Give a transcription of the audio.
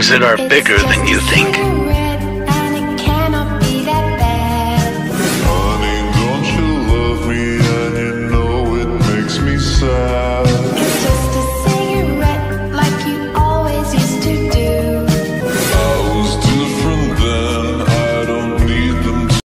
things that are bigger than you think.